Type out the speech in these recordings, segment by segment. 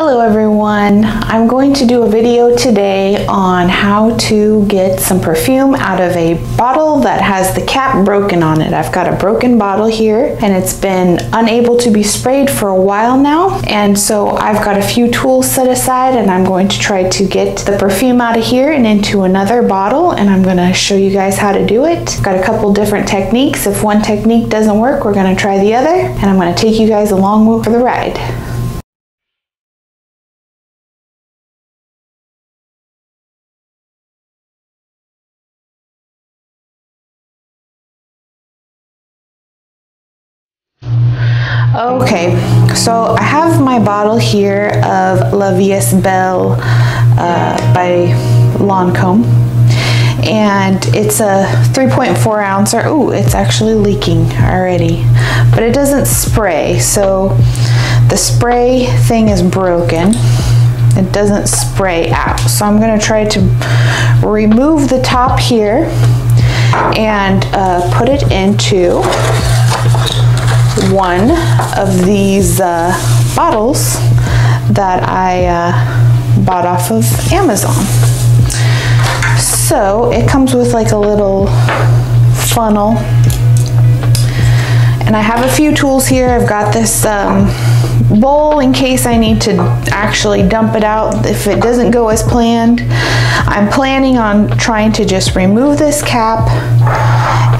Hello everyone. I'm going to do a video today on how to get some perfume out of a bottle that has the cap broken on it. I've got a broken bottle here and it's been unable to be sprayed for a while now and so I've got a few tools set aside and I'm going to try to get the perfume out of here and into another bottle and I'm going to show you guys how to do it. I've got a couple different techniques. If one technique doesn't work we're going to try the other and I'm going to take you guys along for the ride. Okay, so I have my bottle here of La Vie Belle uh, by Lancome. And it's a 3.4 ounce, or ooh, it's actually leaking already. But it doesn't spray, so the spray thing is broken. It doesn't spray out. So I'm gonna try to remove the top here and uh, put it into one of these uh, bottles that I uh, bought off of Amazon. So it comes with like a little funnel. And I have a few tools here. I've got this um, bowl in case I need to actually dump it out if it doesn't go as planned. I'm planning on trying to just remove this cap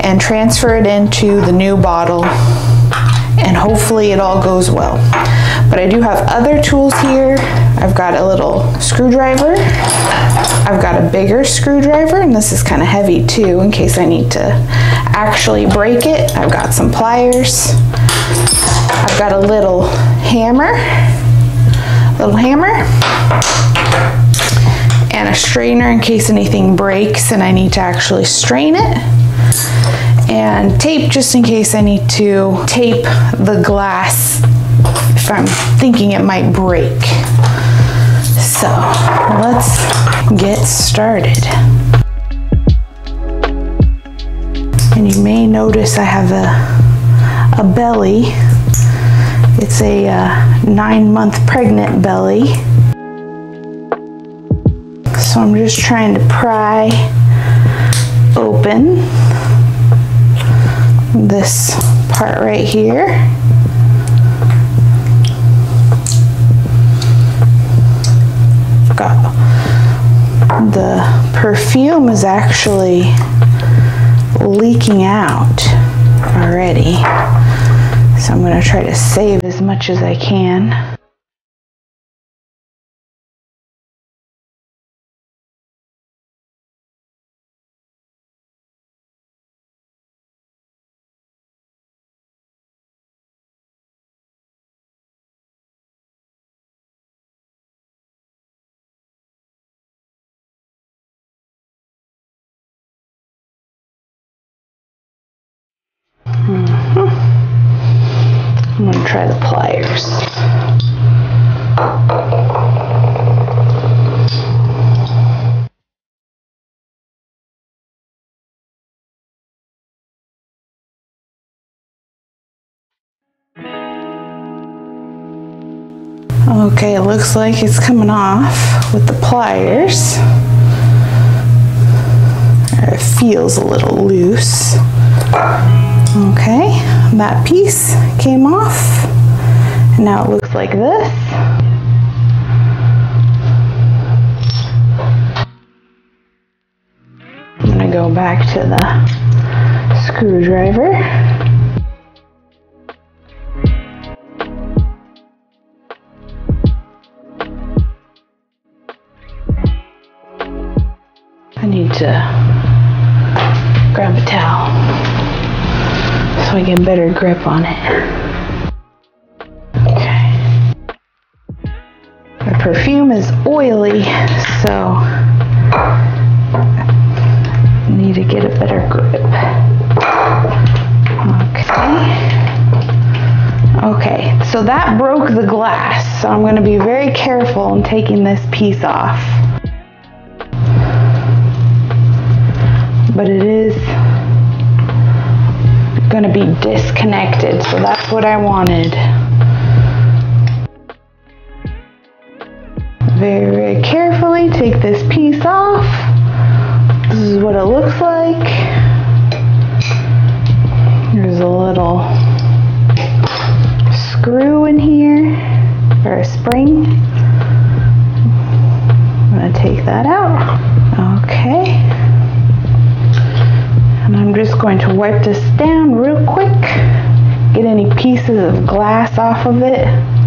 and transfer it into the new bottle and hopefully it all goes well. But I do have other tools here. I've got a little screwdriver. I've got a bigger screwdriver and this is kind of heavy too in case I need to actually break it. I've got some pliers. I've got a little hammer, little hammer, and a strainer in case anything breaks and I need to actually strain it and tape just in case I need to tape the glass if I'm thinking it might break. So let's get started. And you may notice I have a, a belly. It's a uh, nine month pregnant belly. So I'm just trying to pry open this part right here. Got the perfume is actually leaking out already. So I'm going to try to save as much as I can. Try the pliers. Okay, it looks like it's coming off with the pliers. It feels a little loose. Okay, that piece came off. Now it looks like this. I'm gonna go back to the screwdriver. I need to grab a towel so I get better grip on it. Perfume is oily, so I need to get a better grip. Okay. Okay, so that broke the glass, so I'm going to be very careful in taking this piece off. But it is going to be disconnected. So that's what I wanted. Very, very carefully take this piece off. This is what it looks like. There's a little screw in here, or a spring. I'm gonna take that out. Okay. And I'm just going to wipe this down real quick, get any pieces of glass off of it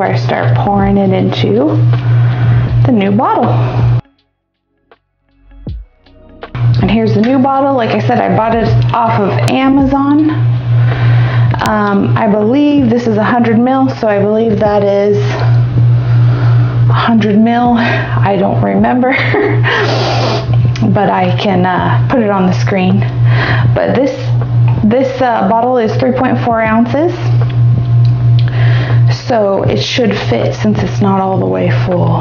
before I start pouring it into the new bottle. And here's the new bottle. Like I said, I bought it off of Amazon. Um, I believe this is 100 mil, so I believe that is 100 mil. I don't remember, but I can uh, put it on the screen. But this this uh, bottle is 3.4 ounces so it should fit since it's not all the way full.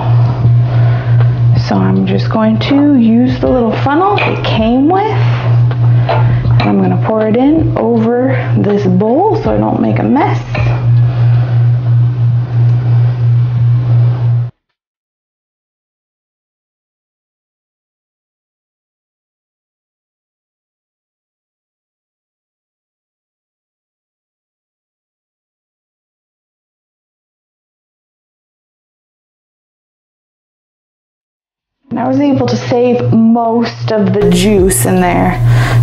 So I'm just going to use the little funnel it came with and I'm going to pour it in over this bowl so I don't make a mess. I was able to save most of the juice in there.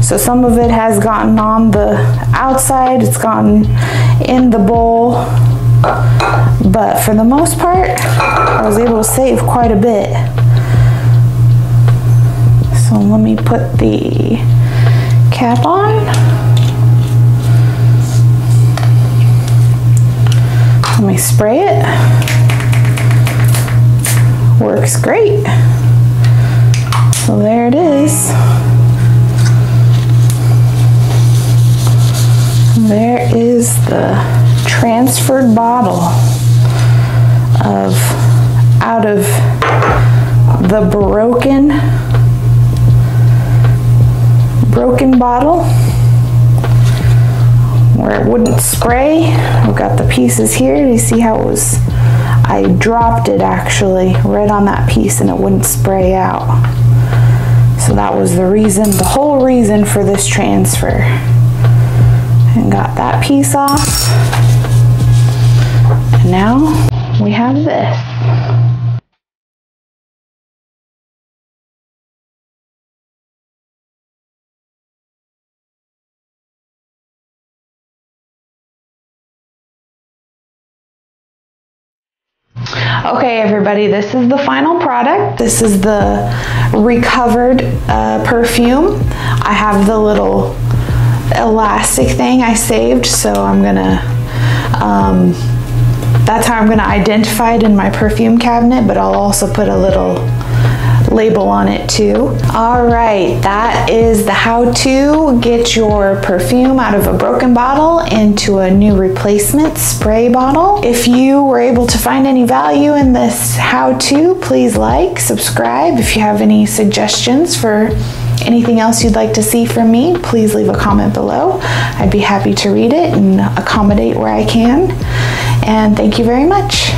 So some of it has gotten on the outside, it's gotten in the bowl. But for the most part, I was able to save quite a bit. So let me put the cap on. Let me spray it. Works great. So there it is. There is the transferred bottle of out of the broken broken bottle where it wouldn't spray. I've got the pieces here. You see how it was? I dropped it actually right on that piece and it wouldn't spray out. So that was the reason, the whole reason for this transfer. And got that piece off. Okay, everybody, this is the final product. This is the recovered uh, perfume. I have the little elastic thing I saved, so I'm gonna, um, that's how I'm gonna identify it in my perfume cabinet, but I'll also put a little label on it too. All right, that is the how to get your perfume out of a broken bottle into a new replacement spray bottle. If you were able to find any value in this how to, please like, subscribe. If you have any suggestions for anything else you'd like to see from me, please leave a comment below. I'd be happy to read it and accommodate where I can. And thank you very much.